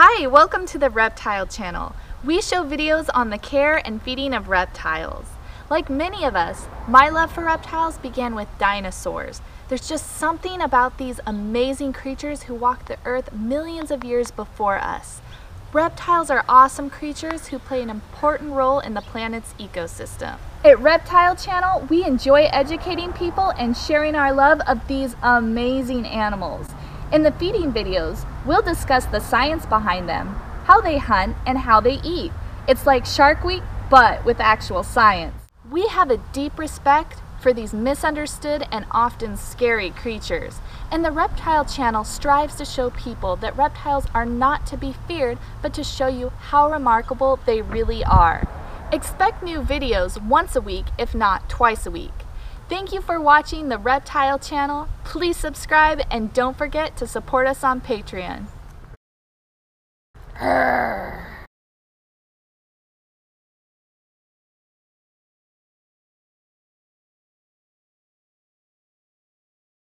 Hi, welcome to the Reptile Channel. We show videos on the care and feeding of reptiles. Like many of us, my love for reptiles began with dinosaurs. There's just something about these amazing creatures who walked the earth millions of years before us. Reptiles are awesome creatures who play an important role in the planet's ecosystem. At Reptile Channel, we enjoy educating people and sharing our love of these amazing animals. In the feeding videos, we'll discuss the science behind them, how they hunt, and how they eat. It's like Shark Week, but with actual science. We have a deep respect for these misunderstood and often scary creatures, and the Reptile Channel strives to show people that reptiles are not to be feared, but to show you how remarkable they really are. Expect new videos once a week, if not twice a week. Thank you for watching the Reptile Channel. Please subscribe and don't forget to support us on Patreon.